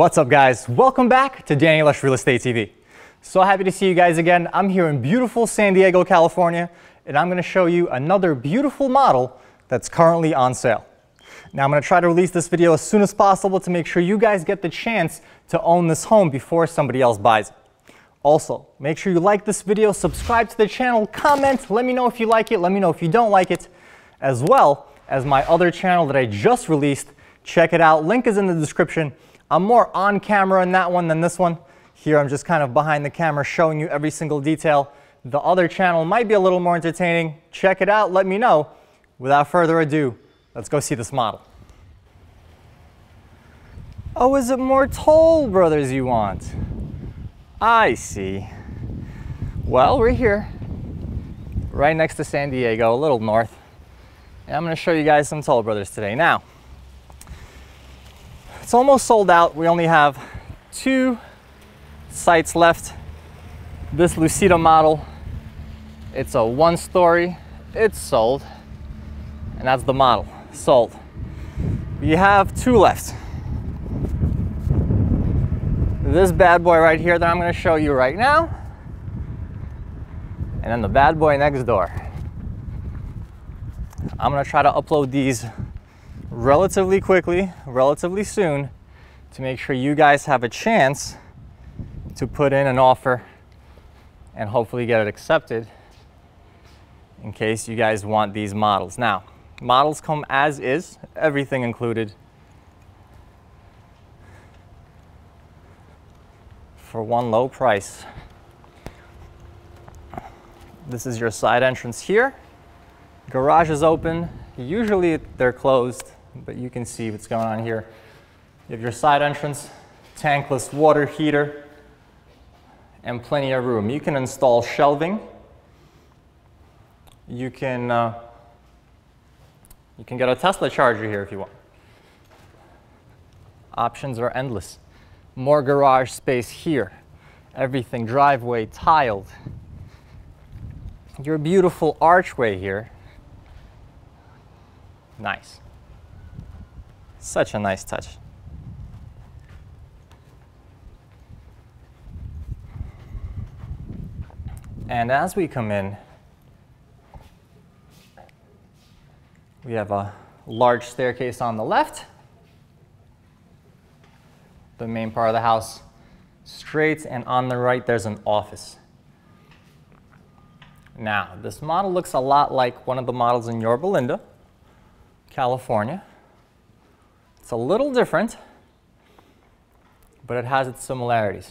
What's up guys? Welcome back to Danny Lush Real Estate TV. So happy to see you guys again. I'm here in beautiful San Diego, California, and I'm gonna show you another beautiful model that's currently on sale. Now I'm gonna try to release this video as soon as possible to make sure you guys get the chance to own this home before somebody else buys it. Also, make sure you like this video, subscribe to the channel, comment, let me know if you like it, let me know if you don't like it, as well as my other channel that I just released. Check it out, link is in the description. I'm more on camera in that one than this one. Here I'm just kind of behind the camera showing you every single detail. The other channel might be a little more entertaining. Check it out, let me know. Without further ado, let's go see this model. Oh, is it more Toll Brothers you want? I see. Well, we're here, right next to San Diego, a little north. And I'm gonna show you guys some Toll Brothers today. Now, it's almost sold out. We only have two sites left. This Lucida model, it's a one story, it's sold. And that's the model, sold. We have two left. This bad boy right here that I'm gonna show you right now. And then the bad boy next door. I'm gonna try to upload these relatively quickly, relatively soon, to make sure you guys have a chance to put in an offer and hopefully get it accepted in case you guys want these models. Now, models come as is, everything included. For one low price. This is your side entrance here. Garage is open. Usually they're closed but you can see what's going on here. You have your side entrance, tankless water heater, and plenty of room. You can install shelving. You can, uh, you can get a Tesla charger here if you want. Options are endless. More garage space here. Everything driveway tiled. Your beautiful archway here. Nice. Such a nice touch. And as we come in, we have a large staircase on the left, the main part of the house straight, and on the right there's an office. Now, this model looks a lot like one of the models in Yorba Linda, California. It's a little different, but it has its similarities.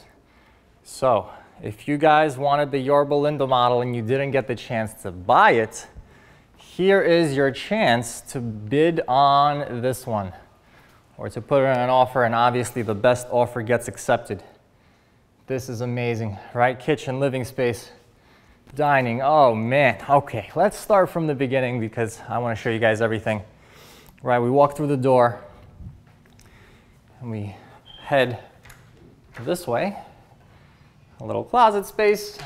So if you guys wanted the Yorba Linda model and you didn't get the chance to buy it, here is your chance to bid on this one or to put in an offer and obviously the best offer gets accepted. This is amazing, right? Kitchen, living space, dining. Oh man, okay. Let's start from the beginning because I want to show you guys everything. Right, we walk through the door and we head this way. A little closet space,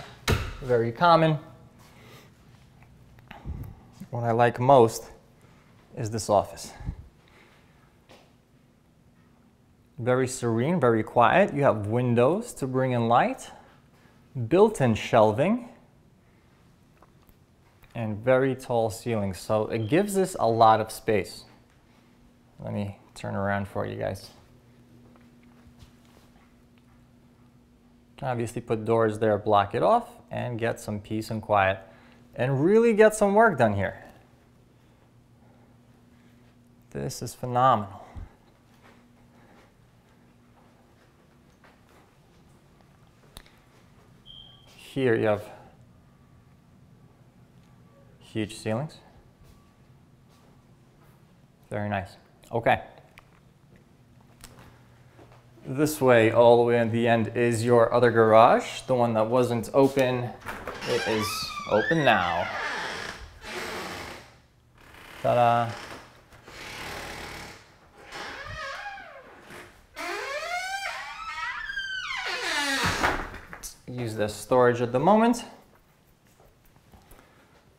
very common. What I like most is this office. Very serene, very quiet. You have windows to bring in light, built-in shelving, and very tall ceilings. So it gives us a lot of space. Let me turn around for you guys. Obviously put doors there, block it off, and get some peace and quiet, and really get some work done here. This is phenomenal. Here you have huge ceilings. Very nice. Okay. This way, all the way at the end, is your other garage. The one that wasn't open, it is open now. Ta-da. Use this storage at the moment.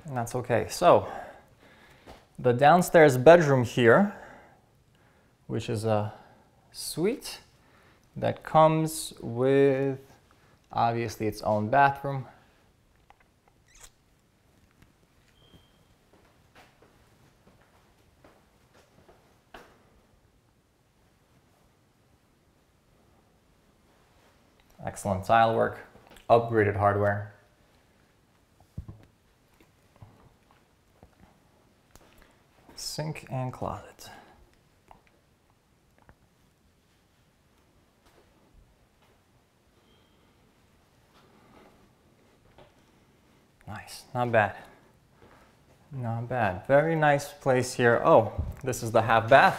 And that's okay. So, the downstairs bedroom here, which is a suite, that comes with obviously its own bathroom. Excellent tile work, upgraded hardware. Sink and closet. Nice, not bad. Not bad. Very nice place here. Oh, this is the half bath.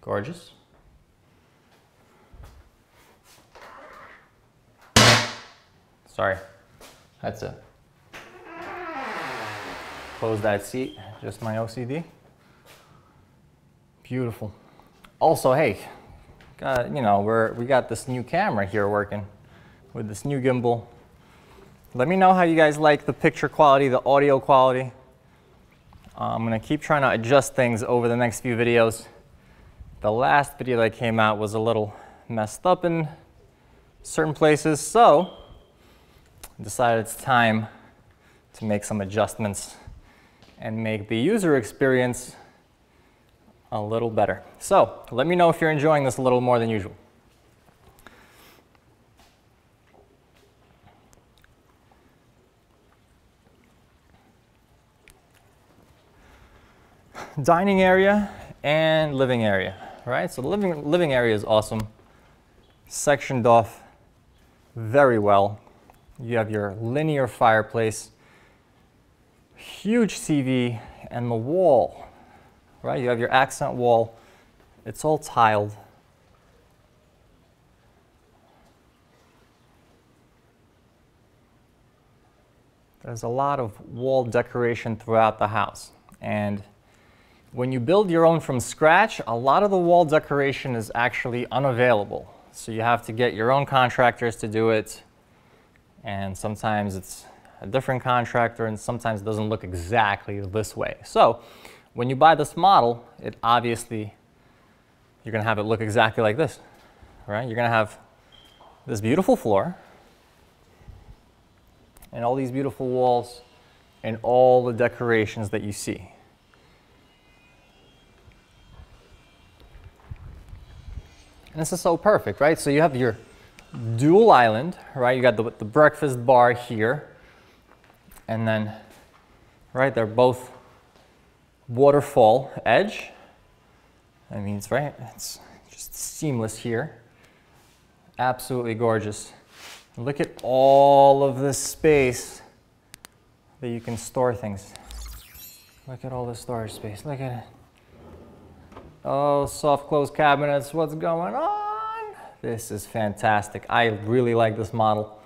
Gorgeous. Sorry, that's it. close that seat, just my OCD. Beautiful. Also, hey, got, you know, we're, we got this new camera here working with this new gimbal. Let me know how you guys like the picture quality, the audio quality. Uh, I'm gonna keep trying to adjust things over the next few videos. The last video that came out was a little messed up in certain places, so I decided it's time to make some adjustments and make the user experience a little better. So let me know if you're enjoying this a little more than usual. Dining area and living area, right? So the living, living area is awesome, sectioned off very well. You have your linear fireplace, huge TV, and the wall, right? You have your accent wall. It's all tiled. There's a lot of wall decoration throughout the house. And when you build your own from scratch, a lot of the wall decoration is actually unavailable. So you have to get your own contractors to do it and sometimes it's a different contractor and sometimes it doesn't look exactly this way. So when you buy this model, it obviously, you're gonna have it look exactly like this, right? You're gonna have this beautiful floor and all these beautiful walls and all the decorations that you see. And this is so perfect, right? So you have your dual island, right? You got the, the breakfast bar here, and then, right, they're both waterfall edge. I mean, it's right, it's just seamless here. Absolutely gorgeous. Look at all of this space that you can store things. Look at all the storage space. Look at it. Oh, soft close cabinets. What's going on? This is fantastic. I really like this model.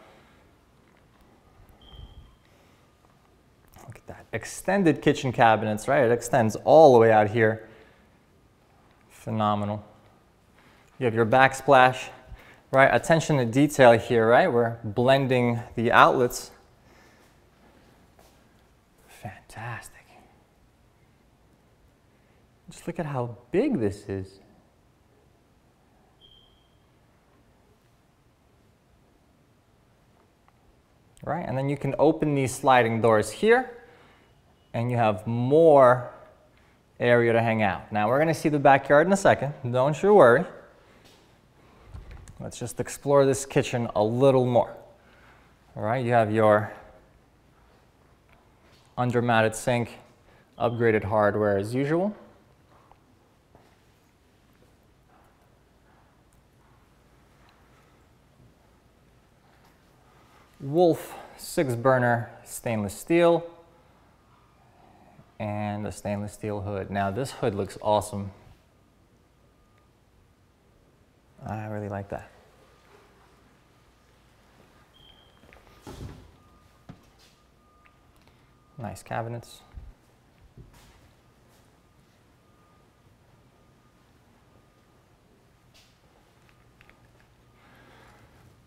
Look at that. Extended kitchen cabinets, right? It extends all the way out here. Phenomenal. You have your backsplash, right? Attention to detail here, right? We're blending the outlets. Fantastic. Look at how big this is. right? And then you can open these sliding doors here and you have more area to hang out. Now we're going to see the backyard in a second. Don't you worry. Let's just explore this kitchen a little more. All right, you have your under-mounted sink, upgraded hardware as usual. Wolf six burner stainless steel and a stainless steel hood. Now this hood looks awesome. I really like that. Nice cabinets.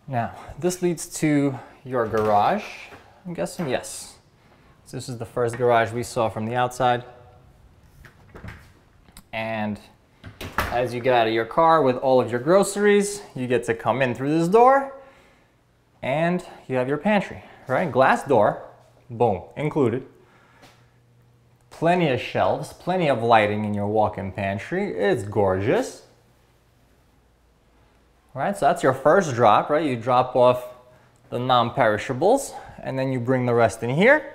Now, this leads to your garage. I'm guessing yes. So this is the first garage we saw from the outside. And as you get out of your car with all of your groceries, you get to come in through this door and you have your pantry, right? Glass door, boom, included. Plenty of shelves, plenty of lighting in your walk-in pantry. It's gorgeous. Right, so that's your first drop, right? You drop off the non-perishables and then you bring the rest in here.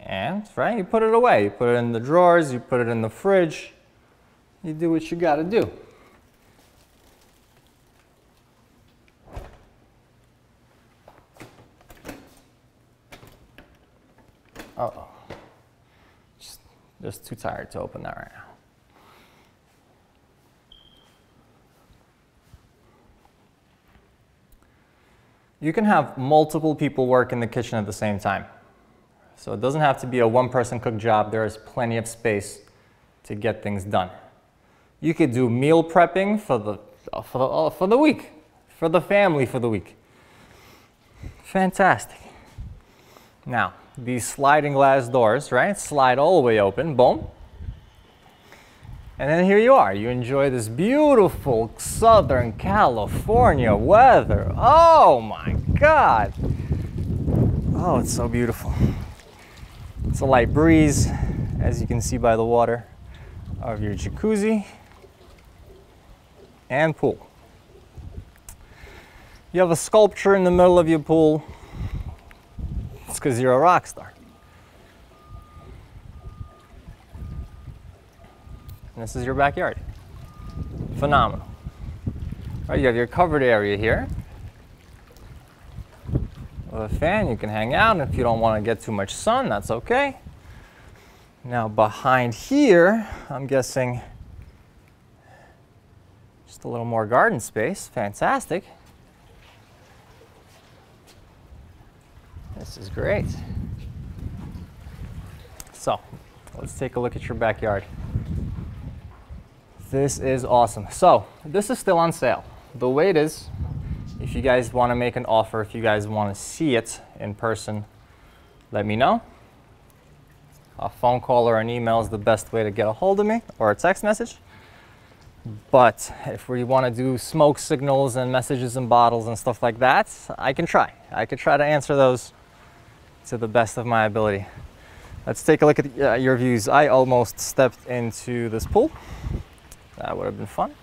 And, right, you put it away. You put it in the drawers, you put it in the fridge. You do what you gotta do. Uh oh. Just, just too tired to open that right now. You can have multiple people work in the kitchen at the same time. So it doesn't have to be a one person cook job. There is plenty of space to get things done. You could do meal prepping for the, for the, for the week, for the family for the week. Fantastic. Now, these sliding glass doors, right? Slide all the way open, boom. And then here you are. You enjoy this beautiful Southern California weather. Oh my God. Oh, it's so beautiful. It's a light breeze, as you can see by the water of your jacuzzi and pool. You have a sculpture in the middle of your pool it's because you're a rock star. And this is your backyard. Phenomenal. All right, you have your covered area here. With a fan, you can hang out. If you don't want to get too much sun, that's okay. Now behind here, I'm guessing just a little more garden space. Fantastic. This is great. So, let's take a look at your backyard. This is awesome. So, this is still on sale. The way it is, if you guys want to make an offer, if you guys want to see it in person, let me know. A phone call or an email is the best way to get a hold of me, or a text message. But if we want to do smoke signals and messages and bottles and stuff like that, I can try. I could try to answer those to the best of my ability. Let's take a look at uh, your views. I almost stepped into this pool. That would have been fun.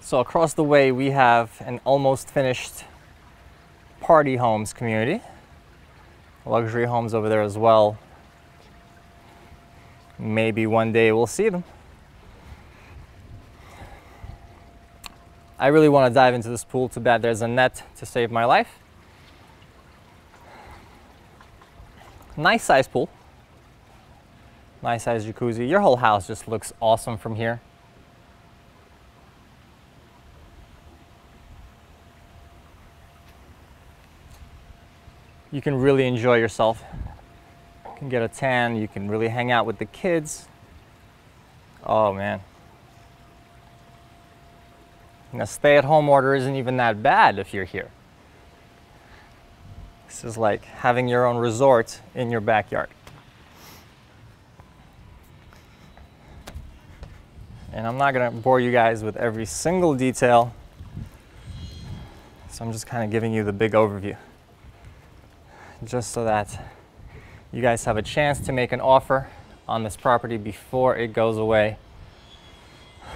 So across the way we have an almost finished Pardee Homes community. Luxury homes over there as well. Maybe one day we'll see them. I really want to dive into this pool. Too bad there's a net to save my life. Nice size pool. Nice size jacuzzi. Your whole house just looks awesome from here. You can really enjoy yourself. You can get a tan, you can really hang out with the kids. Oh man. And a stay-at-home order isn't even that bad if you're here. This is like having your own resort in your backyard. And I'm not to bore you guys with every single detail. So I'm just kind of giving you the big overview. Just so that you guys have a chance to make an offer on this property before it goes away.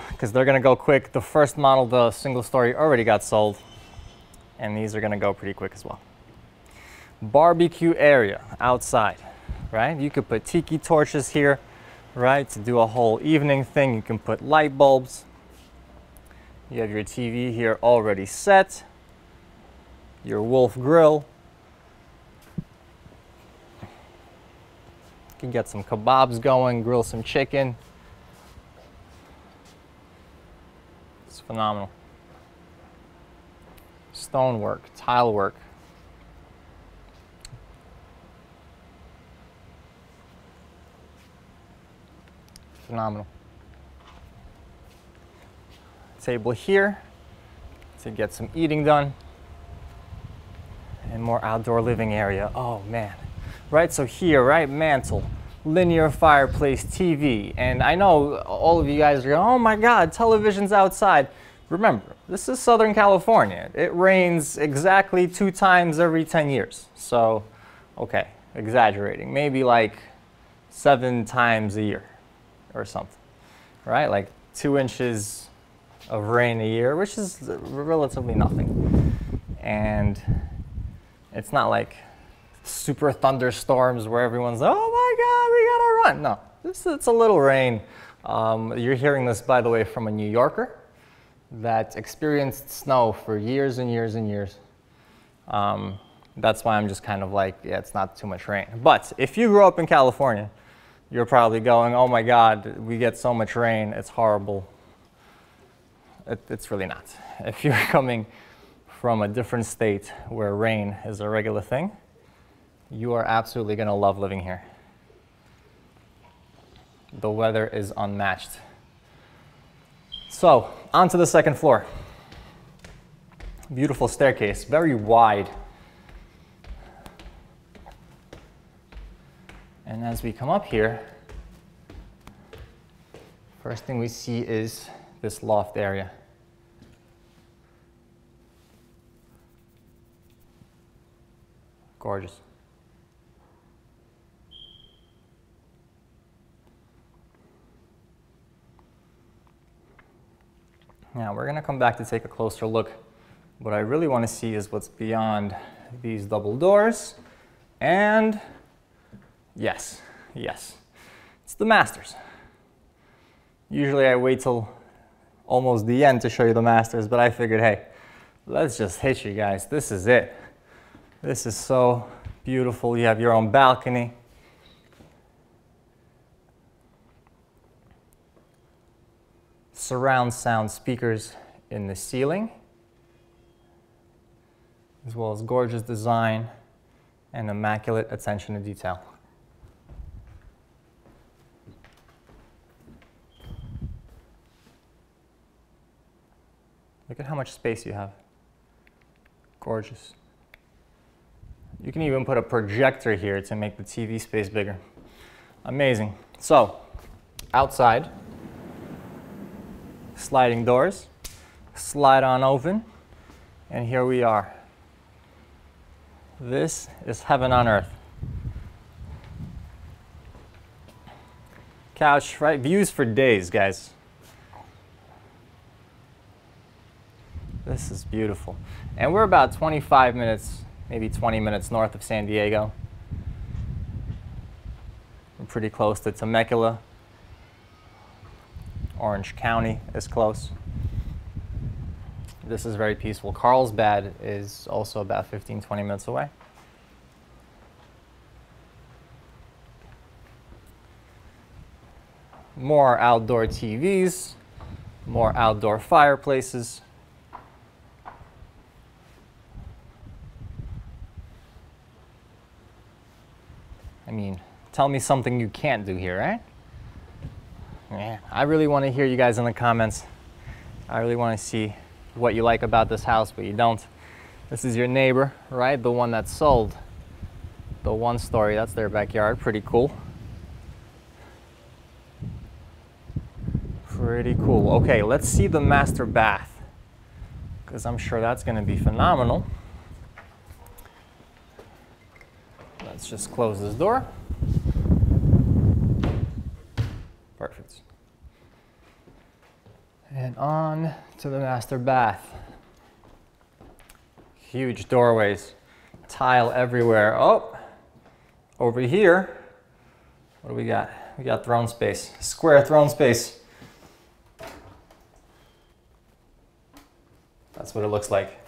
Because they're to go quick. The first model, the single story, already got sold. And these are to go pretty quick as well barbecue area outside, right? You could put tiki torches here, right, to do a whole evening thing. You can put light bulbs. You have your TV here already set, your Wolf grill. You can get some kebabs going, grill some chicken. It's phenomenal. Stonework, tile work. Phenomenal. Table here to get some eating done and more outdoor living area. Oh man, right? So here, right, mantle, linear fireplace, TV. And I know all of you guys are going, oh my God, television's outside. Remember, this is Southern California. It rains exactly two times every 10 years. So, okay, exaggerating. Maybe like seven times a year or something, right? Like two inches of rain a year, which is relatively nothing. And it's not like super thunderstorms where everyone's, like, oh my God, we gotta run. No, this, it's a little rain. Um, you're hearing this, by the way, from a New Yorker that experienced snow for years and years and years. Um, that's why I'm just kind of like, yeah, it's not too much rain. But if you grew up in California, you're probably going, oh my God, we get so much rain, it's horrible. It, it's really not. If you're coming from a different state where rain is a regular thing, you are absolutely going to love living here. The weather is unmatched. So, on to the second floor. Beautiful staircase, very wide. And as we come up here, first thing we see is this loft area. Gorgeous. Now we're going to come back to take a closer look. What I really want to see is what's beyond these double doors. And yes, yes, it's the masters. Usually I wait till almost the end to show you the masters, but I figured, hey, let's just hit you guys. This is it. This is so beautiful. You have your own balcony. surround sound speakers in the ceiling, as well as gorgeous design and immaculate attention to detail. Look at how much space you have. Gorgeous. You can even put a projector here to make the TV space bigger. Amazing. So, outside, sliding doors, slide on open, and here we are. This is heaven on earth. Couch, right? Views for days, guys. This is beautiful. And we're about 25 minutes, maybe 20 minutes north of San Diego. We're pretty close to Temecula, Orange County is close. This is very peaceful. Carlsbad is also about 15, 20 minutes away. More outdoor TVs, more outdoor fireplaces. I mean, tell me something you can't do here, right? Yeah, I really want to hear you guys in the comments. I really want to see what you like about this house, but you don't. This is your neighbor, right? The one that sold. The one story, that's their backyard. Pretty cool. Pretty cool. Okay, let's see the master bath. Because I'm sure that's going to be phenomenal. Let's just close this door. Perfect. And on to the master bath. Huge doorways, tile everywhere. Oh, over here, what do we got? We got throne space, square throne space. That's what it looks like.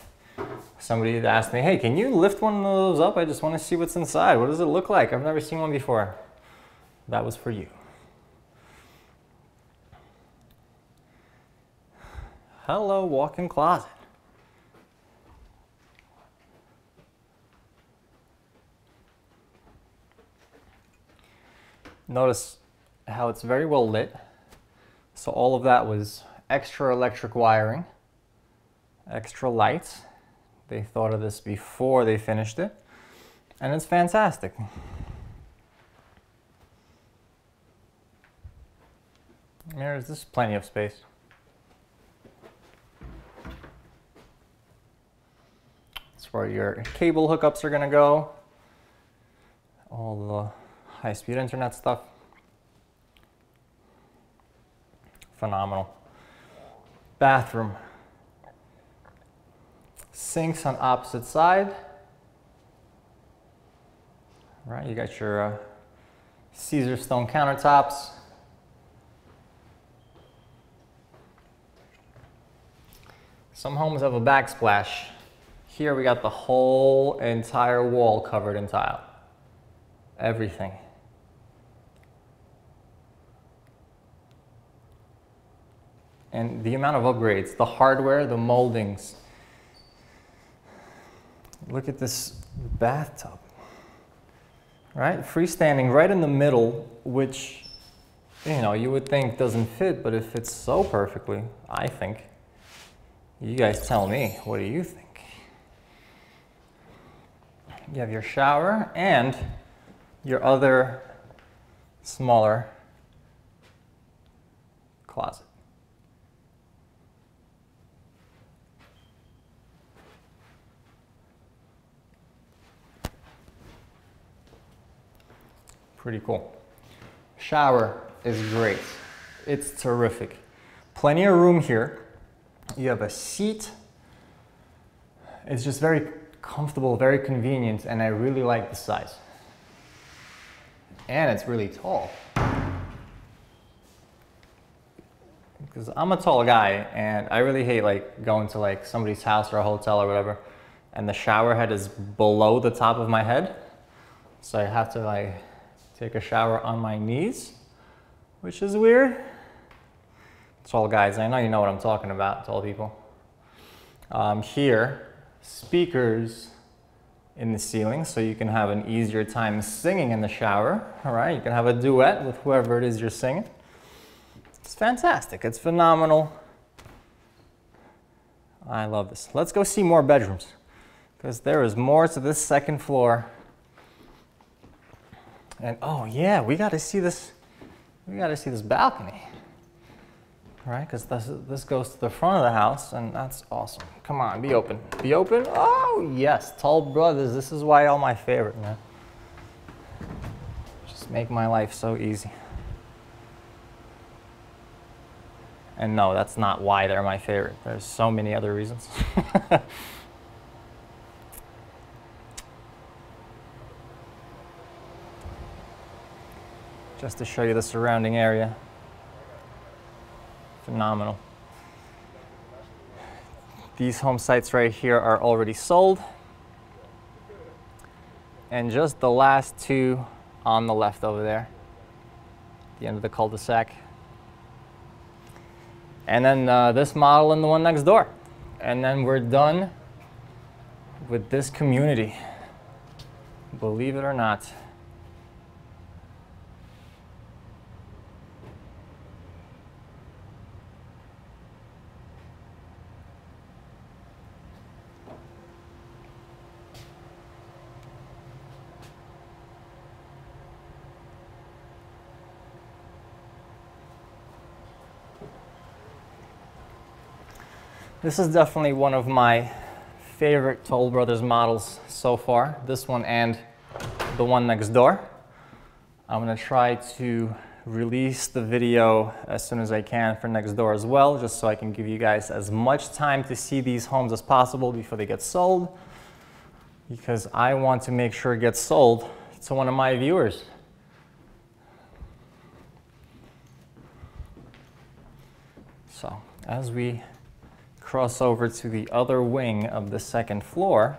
Somebody asked me, hey, can you lift one of those up? I just want to see what's inside. What does it look like? I've never seen one before. That was for you. Hello, walk-in closet. Notice how it's very well lit. So all of that was extra electric wiring, extra lights. They thought of this before they finished it, and it's fantastic. There's this plenty of space. That's where your cable hookups are gonna go. All the high-speed internet stuff. Phenomenal. Bathroom. Sinks on opposite side. Right, you got your uh, Caesarstone countertops. Some homes have a backsplash. Here we got the whole entire wall covered in tile. Everything. And the amount of upgrades, the hardware, the moldings. Look at this bathtub. Right? Freestanding right in the middle, which you know, you would think doesn't fit, but it fits so perfectly, I think. You guys tell me, what do you think? You have your shower and your other smaller closet. Pretty cool. Shower is great. It's terrific. Plenty of room here. You have a seat. It's just very comfortable, very convenient, and I really like the size. And it's really tall. Because I'm a tall guy, and I really hate like going to like somebody's house or a hotel or whatever, and the shower head is below the top of my head. So I have to like take a shower on my knees, which is weird. It's all guys, I know you know what I'm talking about, tall people. Um, here, speakers in the ceiling so you can have an easier time singing in the shower, all right? You can have a duet with whoever it is you're singing. It's fantastic, it's phenomenal. I love this. Let's go see more bedrooms because there is more to this second floor. And oh yeah, we got to see this, we got to see this balcony right? Because this, this goes to the front of the house, and that's awesome. Come on, be open. Be open. Oh, yes, Toll Brothers. This is why all my favorite, man. Just make my life so easy. And no, that's not why they're my favorite. There's so many other reasons. Just to show you the surrounding area phenomenal. These home sites right here are already sold. And just the last two on the left over there, the end of the cul-de-sac. And then uh, this model and the one next door. And then we're done with this community. Believe it or not. This is definitely one of my favorite Toll Brothers models so far, this one and the one next door. I'm gonna try to release the video as soon as I can for next door as well, just so I can give you guys as much time to see these homes as possible before they get sold, because I want to make sure it gets sold to one of my viewers. So as we cross over to the other wing of the second floor.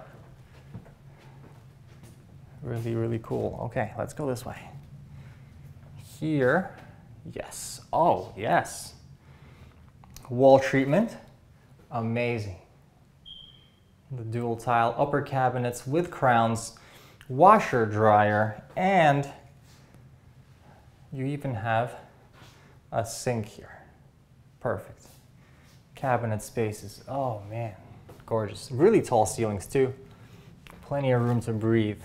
Really, really cool. Okay, let's go this way. Here, yes. Oh, yes. Wall treatment, amazing. The dual tile upper cabinets with crowns, washer dryer, and you even have a sink here. Perfect cabinet spaces. Oh man, gorgeous. Really tall ceilings too. Plenty of room to breathe.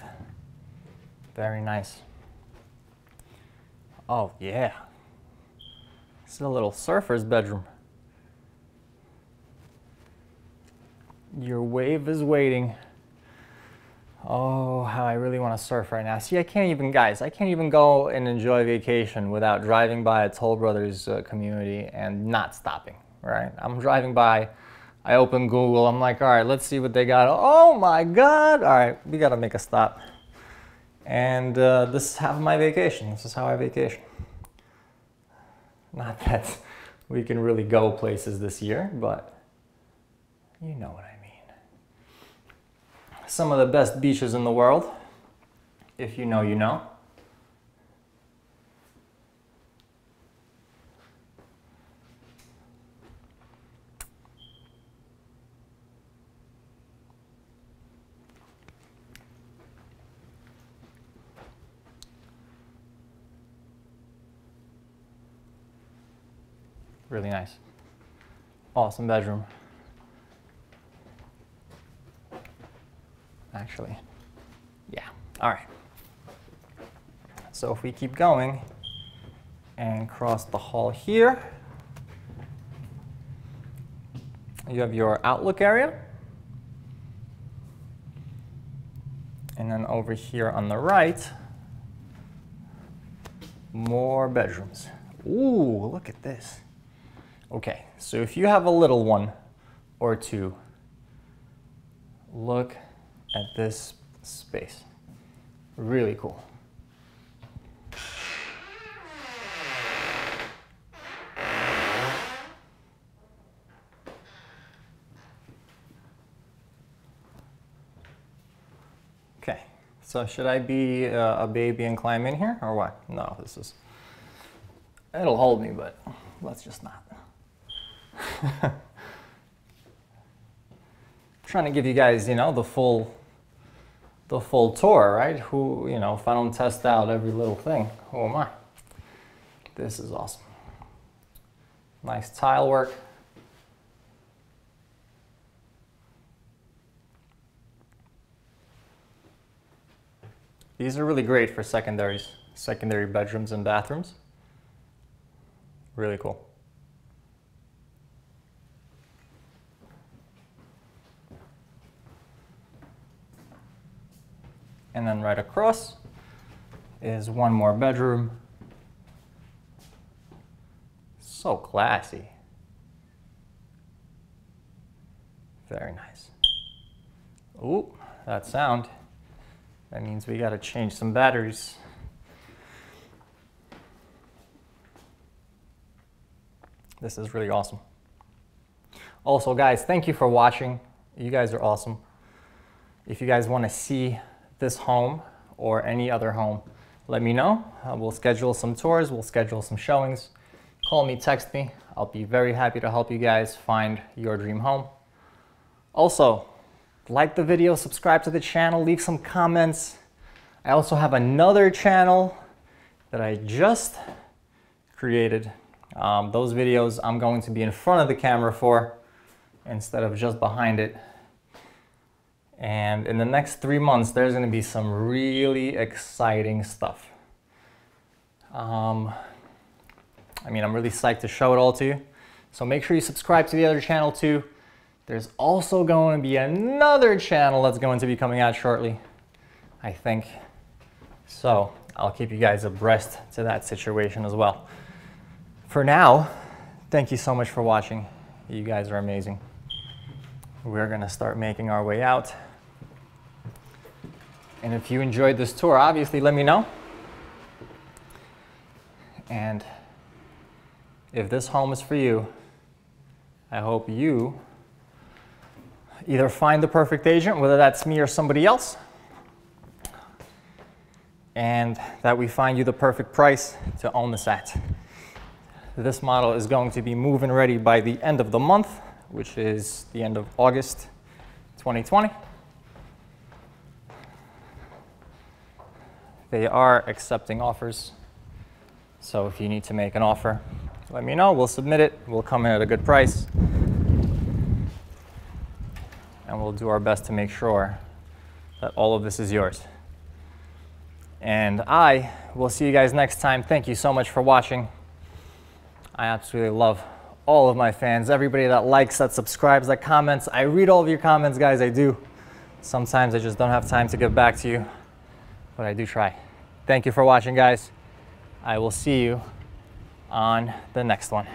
Very nice. Oh yeah. This is a little surfer's bedroom. Your wave is waiting. Oh, how I really want to surf right now. See, I can't even, guys, I can't even go and enjoy vacation without driving by a Toll Brothers uh, community and not stopping, right? I'm driving by, I open Google, I'm like, all right, let's see what they got. Oh my God. All right, we got to make a stop. And uh, this is half my vacation. This is how I vacation. Not that we can really go places this year, but you know what I mean some of the best beaches in the world. If you know, you know. Really nice. Awesome bedroom. actually. Yeah, all right. So if we keep going and cross the hall here, you have your outlook area. And then over here on the right, more bedrooms. Ooh, look at this. Okay, so if you have a little one or two, look at this space. Really cool. Okay, so should I be uh, a baby and climb in here or what? No, this is, it'll hold me, but let's just not. Trying to give you guys, you know, the full the full tour, right? Who, you know, if I don't test out every little thing, who am I? This is awesome. Nice tile work. These are really great for secondaries, secondary bedrooms and bathrooms. Really cool. And then right across is one more bedroom. So classy. Very nice. Ooh, that sound. That means we gotta change some batteries. This is really awesome. Also, guys, thank you for watching. You guys are awesome. If you guys want to see this home or any other home, let me know. Uh, we'll schedule some tours, we'll schedule some showings. Call me, text me. I'll be very happy to help you guys find your dream home. Also, like the video, subscribe to the channel, leave some comments. I also have another channel that I just created. Um, those videos I'm going to be in front of the camera for instead of just behind it. And in the next three months, there's going to be some really exciting stuff. Um, I mean, I'm really psyched to show it all to you. So make sure you subscribe to the other channel too. There's also going to be another channel that's going to be coming out shortly, I think. So I'll keep you guys abreast to that situation as well. For now, thank you so much for watching. You guys are amazing. We're going to start making our way out. And if you enjoyed this tour, obviously let me know. And if this home is for you, I hope you either find the perfect agent, whether that's me or somebody else, and that we find you the perfect price to own this at. This model is going to be move-in ready by the end of the month, which is the end of August 2020. They are accepting offers. So if you need to make an offer, let me know. We'll submit it. We'll come in at a good price. And we'll do our best to make sure that all of this is yours. And I will see you guys next time. Thank you so much for watching. I absolutely love all of my fans, everybody that likes, that subscribes, that comments. I read all of your comments, guys, I do. Sometimes I just don't have time to get back to you, but I do try. Thank you for watching, guys. I will see you on the next one.